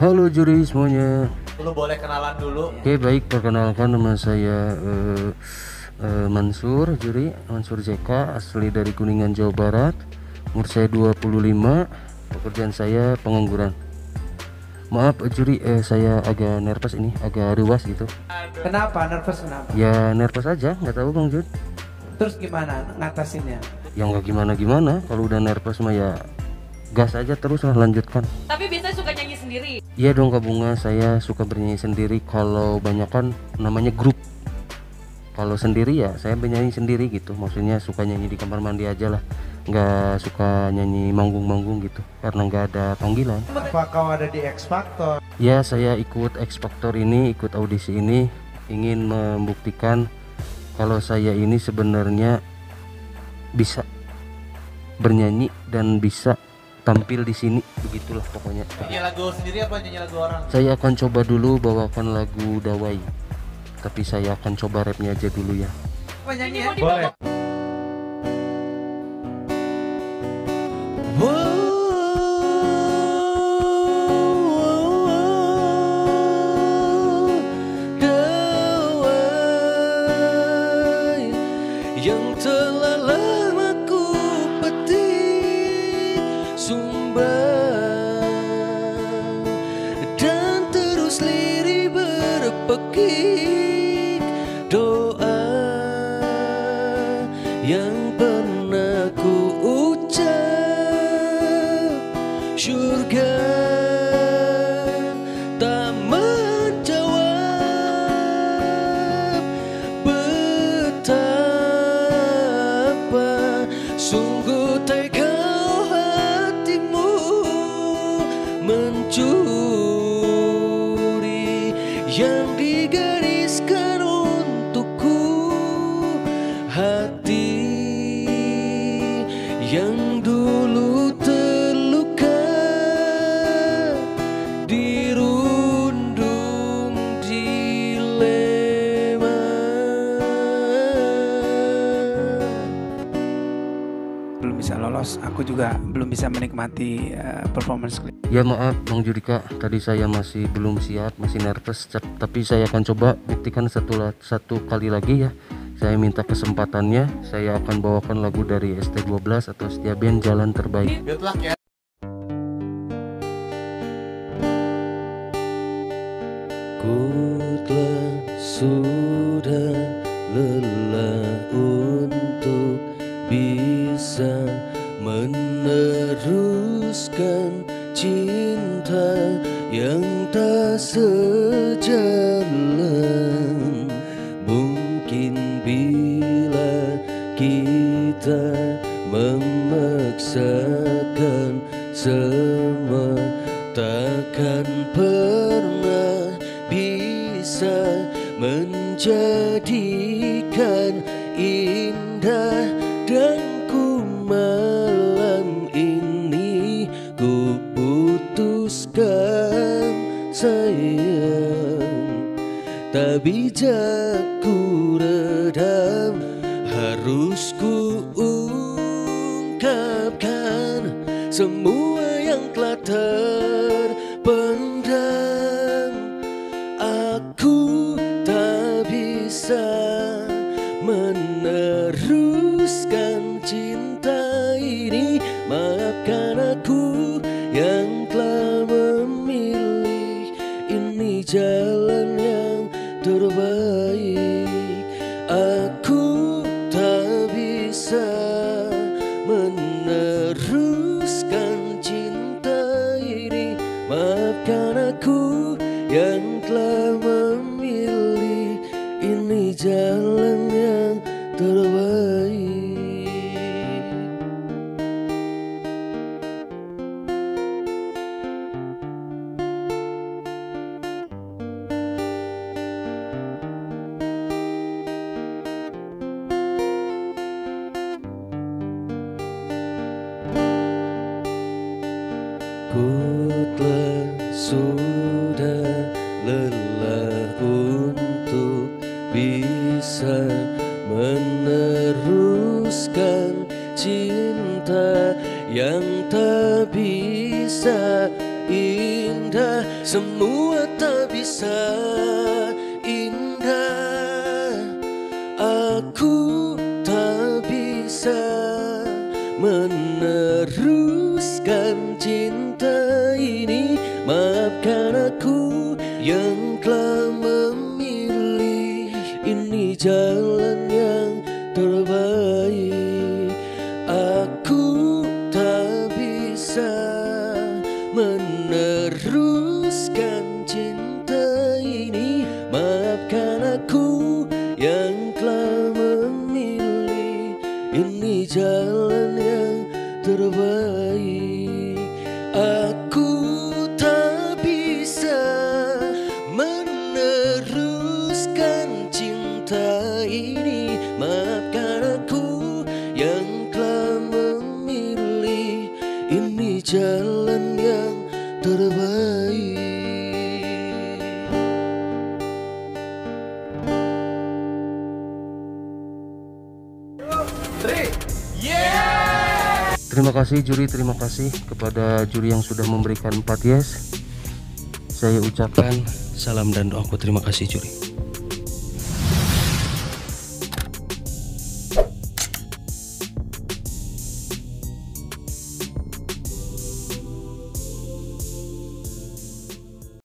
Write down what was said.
Halo juri semuanya. Lu boleh kenalan dulu. Oke baik perkenalkan nama saya eh, eh, Mansur juri Mansur JK asli dari Kuningan Jawa Barat. Umur saya 25. Pekerjaan saya pengangguran. Maaf eh, juri eh, saya agak nervous ini agak ruas gitu. Kenapa? Nervous kenapa? Ya nervous aja nggak tahu bang Jun. Terus gimana ngatasinnya? Ya nggak gimana gimana kalau udah nervous mah ya gas aja terus lah lanjutkan. Tapi biasanya suka nyanyi sendiri. Iya dong Kak Bunga, saya suka bernyanyi sendiri kalau banyak kan namanya grup. Kalau sendiri ya saya bernyanyi sendiri gitu, maksudnya suka nyanyi di kamar mandi aja lah, nggak suka nyanyi manggung-manggung gitu, karena nggak ada panggilan. Apa kau ada di X Factor? Ya saya ikut X Factor ini, ikut audisi ini, ingin membuktikan kalau saya ini sebenarnya bisa bernyanyi dan bisa tampil di sini begitulah pokoknya. Nyanyi lagu sendiri apa nyanyi lagu orang? Saya akan coba dulu bawakan lagu Dawai. Tapi saya akan coba rapnya aja dulu ya. Penyanyi Ini mau yang pernah ku ucap surga tak menjawab betapa sungguh tega hatimu mencuri yang digariskan lolos. Aku juga belum bisa menikmati uh, performance. Ya maaf Bang Judika, tadi saya masih belum siap, masih nervous. Tap- Tapi saya akan coba buktikan satu satu kali lagi ya. Saya minta kesempatannya. Saya akan bawakan lagu dari ST12 atau Setia Band Jalan Terbaik. Good luck ya. Ku telah sudah lelah sejalan Mungkin bila kita memaksakan semua takkan pernah bisa menjadikan bijak ku redam harus ku ungkapkan semua yang telah terpendam. Aku tak bisa meneruskan terbaik aku tak bisa meneruskan cinta ini. Maafkan aku yang telah memilih ini jalan sudah lelah untuk bisa meneruskan cinta yang tak bisa indah. Semua tak bisa indah. Aku tak bisa meneruskan cinta telah memilih Ini jalan yang terbaik. Aku tak bisa meneruskan jalan yang terbaik Terima kasih juri, terima kasih kepada juri yang sudah memberikan 4 yes. Saya ucapkan salam dan doaku. Terima kasih juri.